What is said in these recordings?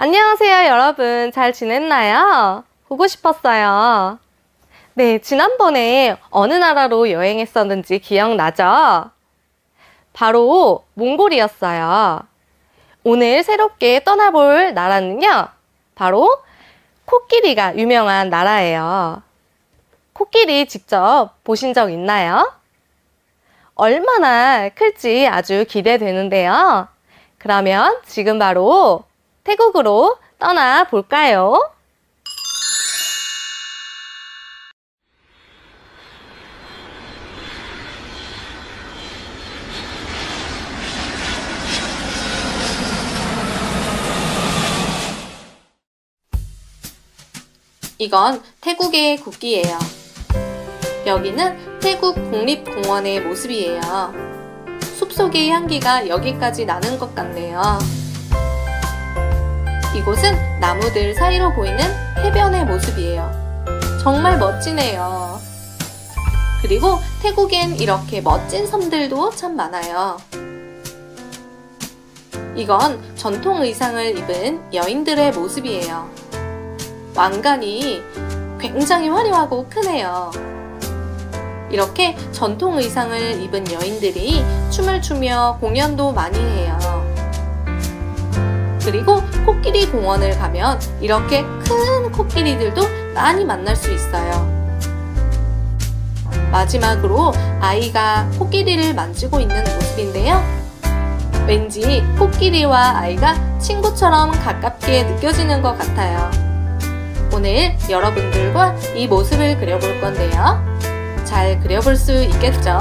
안녕하세요, 여러분. 잘 지냈나요? 보고 싶었어요. 네, 지난번에 어느 나라로 여행했었는지 기억나죠? 바로 몽골이었어요. 오늘 새롭게 떠나볼 나라는요, 바로 코끼리가 유명한 나라예요. 코끼리 직접 보신 적 있나요? 얼마나 클지 아주 기대되는데요. 그러면 지금 바로 태국으로 떠나 볼까요? 이건 태국의 국기예요. 여기는 태국 국립공원의 모습이에요. 숲속의 향기가 여기까지 나는 것 같네요. 이곳은 나무들 사이로 보이는 해변의 모습이에요. 정말 멋지네요. 그리고 태국엔 이렇게 멋진 섬들도 참 많아요. 이건 전통 의상을 입은 여인들의 모습이에요. 왕관이 굉장히 화려하고 크네요. 이렇게 전통 의상을 입은 여인들이 춤을 추며 공연도 많이 해요. 그리고 코끼리 공원을 가면 이렇게 큰 코끼리들도 많이 만날 수 있어요. 마지막으로 아이가 코끼리를 만지고 있는 모습인데요. 왠지 코끼리와 아이가 친구처럼 가깝게 느껴지는 것 같아요. 오늘 여러분들과 이 모습을 그려볼 건데요. 잘 그려볼 수 있겠죠?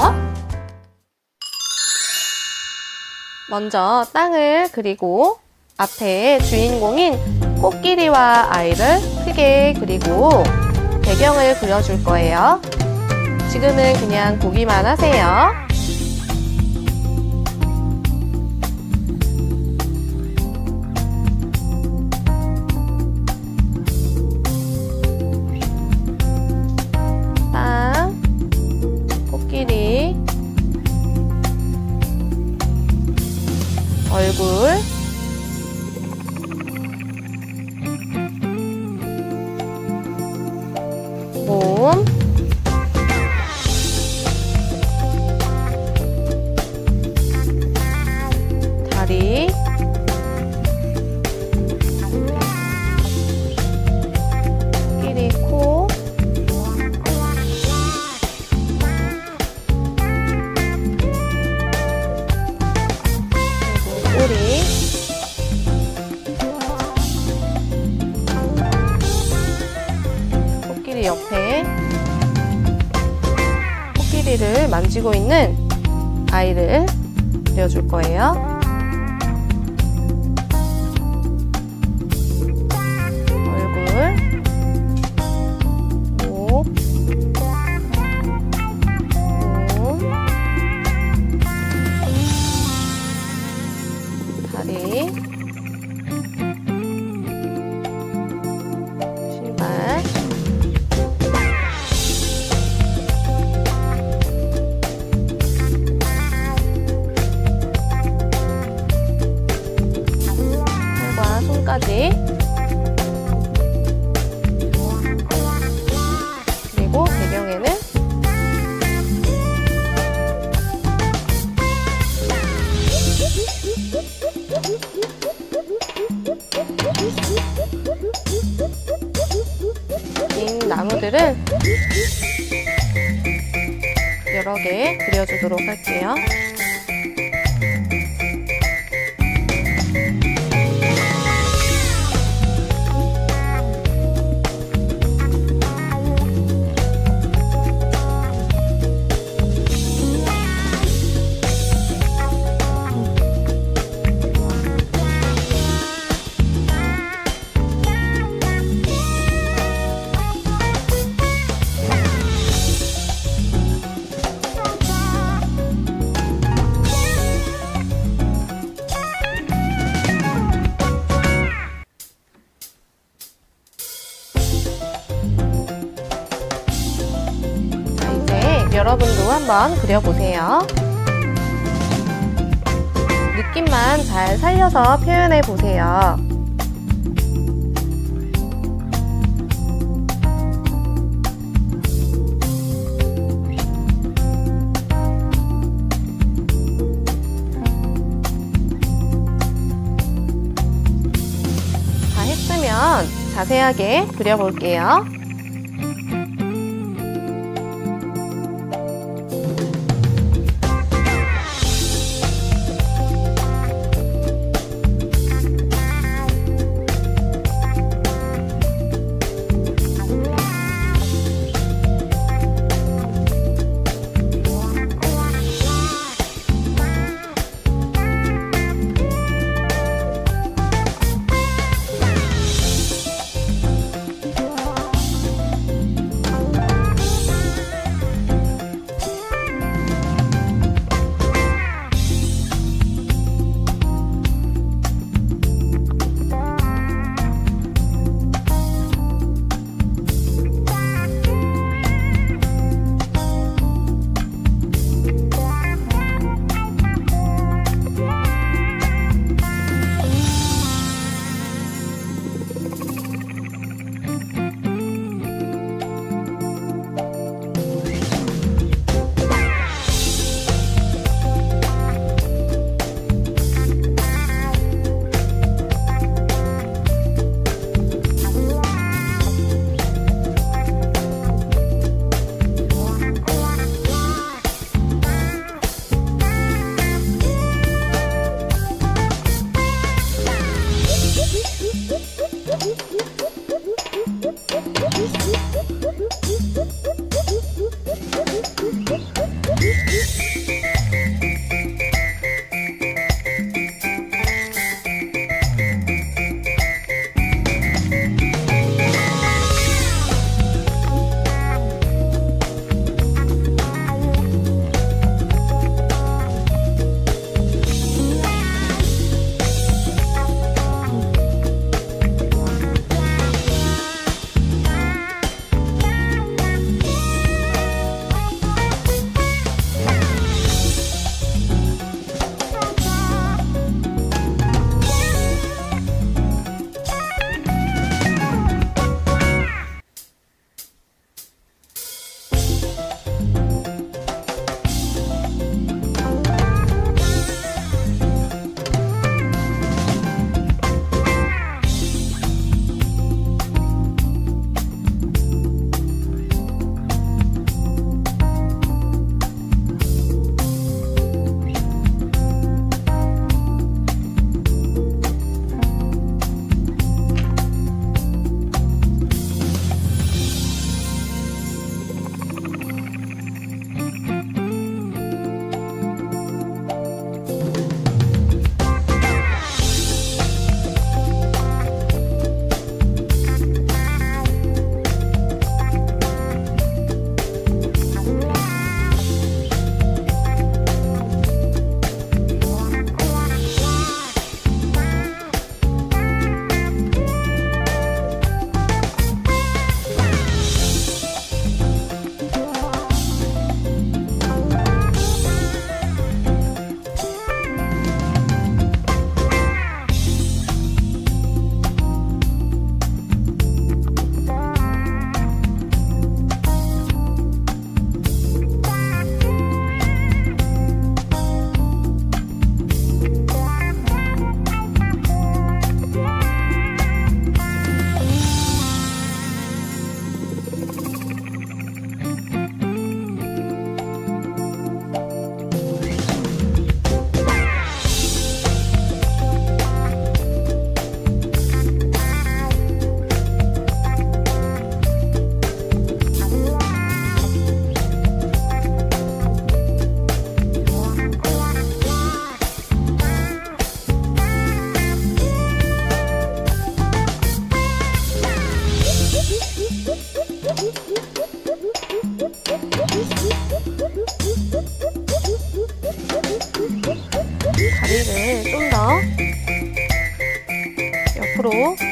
먼저 땅을 그리고 앞에 주인공인 코끼리와 아이를 크게 그리고 배경을 그려줄 거예요. 지금은 그냥 보기만 하세요. 코끼리를 만지고 있는 아이를 그려줄 거예요. 나무들을 여러 개 그려주도록 할게요. 한번 그려보세요. 느낌만 잘 살려서 표현해보세요. 다 했으면 자세하게 그려볼게요.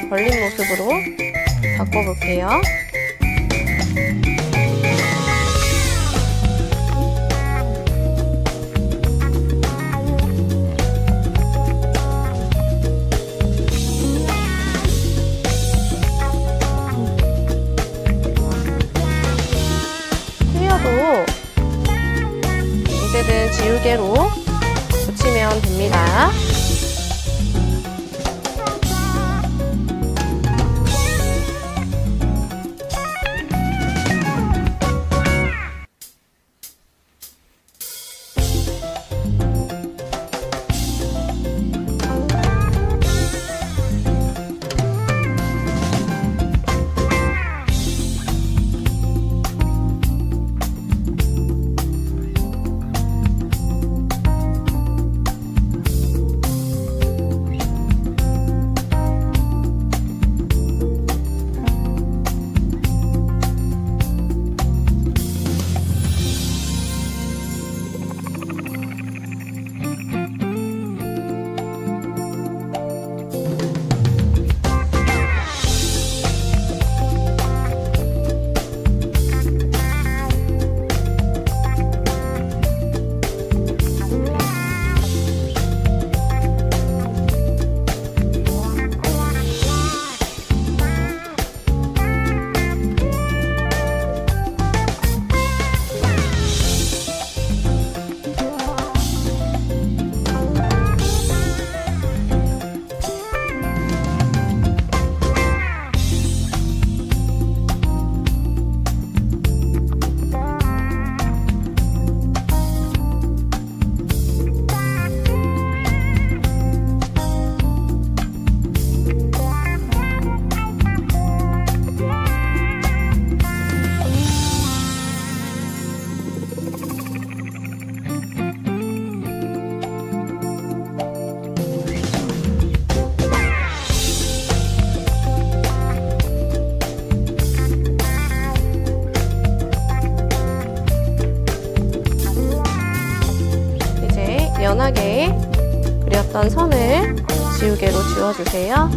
벌린 모습으로 바꿔볼게요. 지우개로 붙이면 됩니다. 그렸던 선을 지우개로 지워주세요.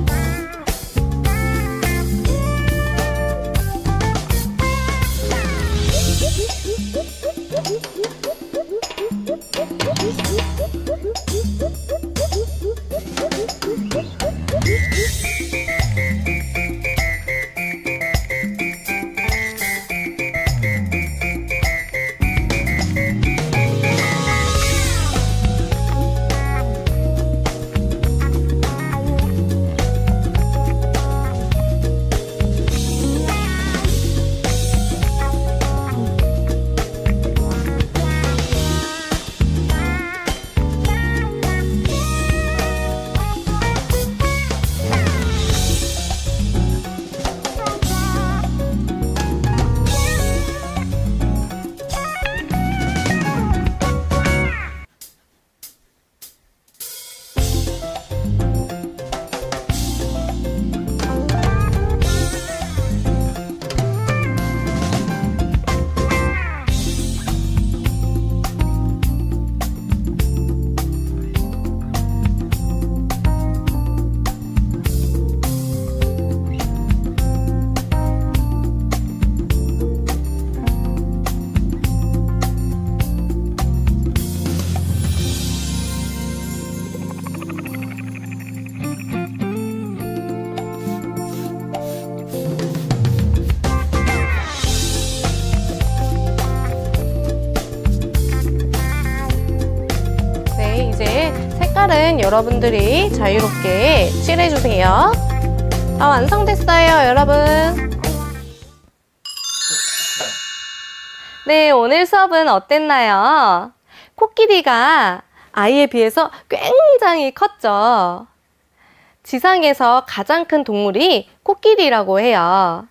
여러분들이 자유롭게 칠해주세요. 다 완성됐어요, 여러분. 네, 오늘 수업은 어땠나요? 코끼리가 아이에 비해서 굉장히 컸죠. 지상에서 가장 큰 동물이 코끼리라고 해요.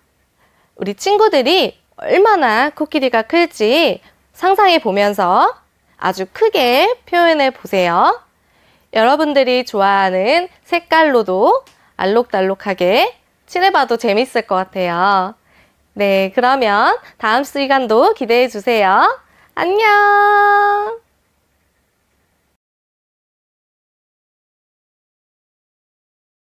우리 친구들이 얼마나 코끼리가 클지 상상해 보면서 아주 크게 표현해 보세요. 여러분들이 좋아하는 색깔로도 알록달록하게 칠해봐도 재밌을 것 같아요. 네, 그러면 다음 시간도 기대해 주세요. 안녕!